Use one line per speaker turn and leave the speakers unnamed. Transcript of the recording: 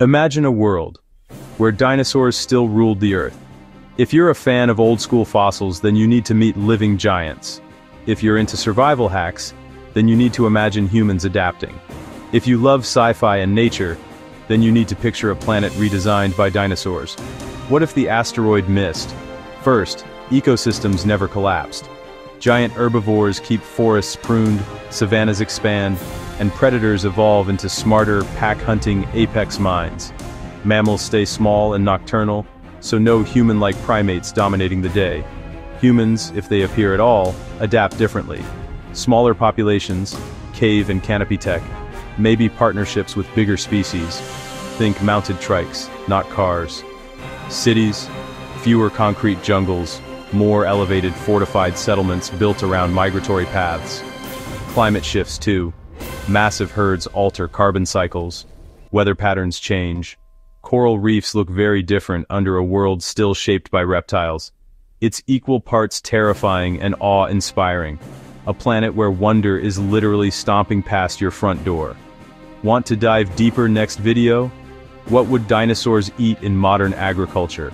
Imagine a world where dinosaurs still ruled the Earth. If you're a fan of old-school fossils, then you need to meet living giants. If you're into survival hacks, then you need to imagine humans adapting. If you love sci-fi and nature, then you need to picture a planet redesigned by dinosaurs. What if the asteroid missed? First, ecosystems never collapsed. Giant herbivores keep forests pruned, savannas expand, and predators evolve into smarter, pack-hunting apex minds. Mammals stay small and nocturnal, so no human-like primates dominating the day. Humans, if they appear at all, adapt differently. Smaller populations, cave and canopy tech, maybe partnerships with bigger species. Think mounted trikes, not cars. Cities, fewer concrete jungles, more elevated fortified settlements built around migratory paths. Climate shifts too. Massive herds alter carbon cycles. Weather patterns change. Coral reefs look very different under a world still shaped by reptiles. It's equal parts terrifying and awe-inspiring. A planet where wonder is literally stomping past your front door. Want to dive deeper next video? What would dinosaurs eat in modern agriculture?